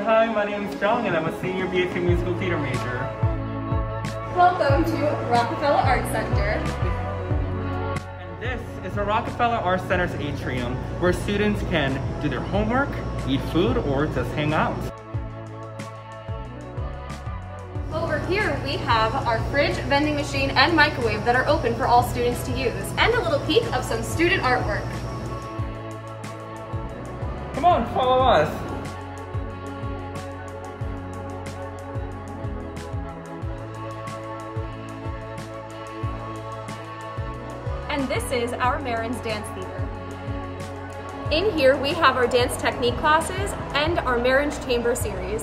hi, my name is Jong and I'm a senior BFA musical theater major. Welcome to Rockefeller Arts Center. And this is the Rockefeller Arts Center's atrium, where students can do their homework, eat food, or just hang out. Over here we have our fridge, vending machine, and microwave that are open for all students to use, and a little peek of some student artwork. Come on, follow us. And this is our Marin's Dance Theater. In here we have our dance technique classes and our Marin's Chamber series.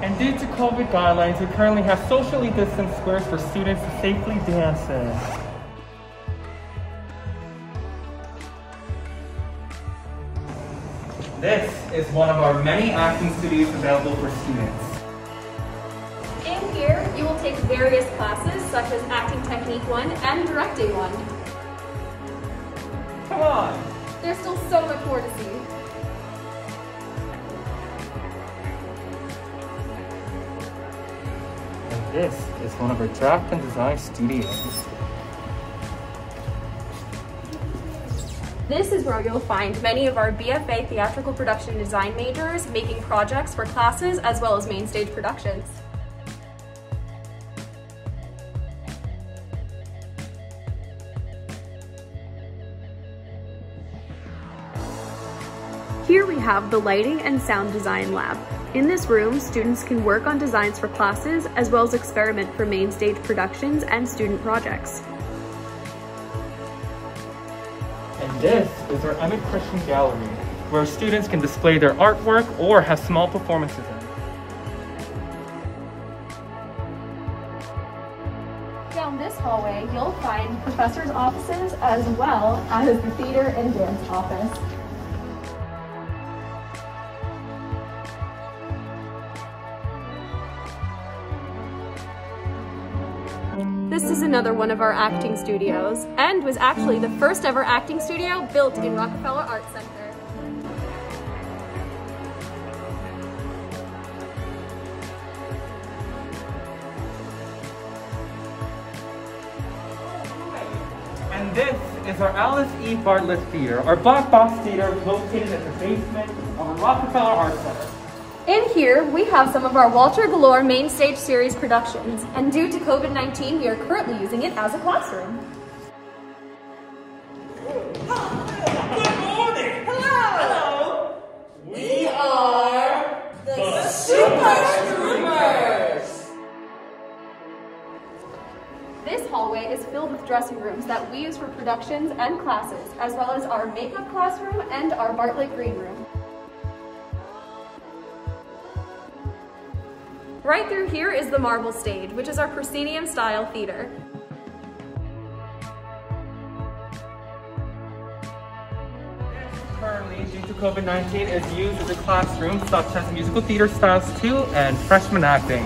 And due to COVID guidelines, we currently have socially distanced squares for students to safely dance in. This is one of our many acting studios available for students. Take various classes such as Acting Technique 1 and Directing 1. Come on! There's still so much more to see. And this is one of our draft and design studios. This is where you'll find many of our BFA theatrical production design majors making projects for classes as well as main stage productions. Here we have the Lighting and Sound Design Lab. In this room, students can work on designs for classes as well as experiment for main stage productions and student projects. And this is our Emmett Christian Gallery, where students can display their artwork or have small performances in. Down this hallway, you'll find professors' offices as well as the theater and dance office. This is another one of our acting studios and was actually the first ever acting studio built in Rockefeller Arts Center. And this is our Alice E. Bartlett Theater, our black box theater located at the basement of Rockefeller Arts Center. In here, we have some of our Walter Gloor main stage series productions, and due to COVID-19, we are currently using it as a classroom. Good morning! Hello! We are the Super This hallway is filled with dressing rooms that we use for productions and classes, as well as our makeup classroom and our Bartlett Green Room. Right through here is the Marvel Stage, which is our proscenium style theater. Currently, due to COVID-19, is used as a classroom such as musical theater styles 2 and freshman acting.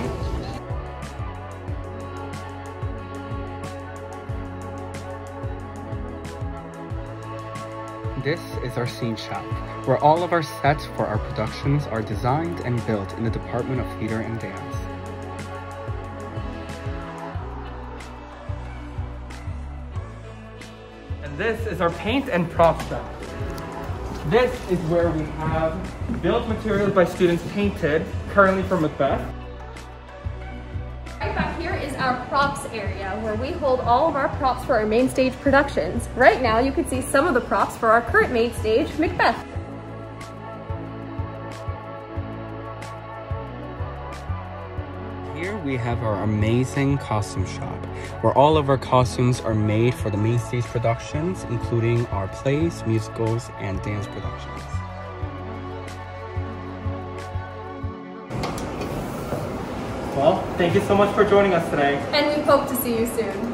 This is our scene shop, where all of our sets for our productions are designed and built in the Department of Theater and Dance. And this is our paint and prop shop. This is where we have built materials by students painted, currently for Macbeth. Our props area, where we hold all of our props for our main stage productions. Right now, you can see some of the props for our current main stage, Macbeth. Here we have our amazing costume shop, where all of our costumes are made for the main stage productions, including our plays, musicals, and dance productions. Well, thank you so much for joining us today. And we hope to see you soon.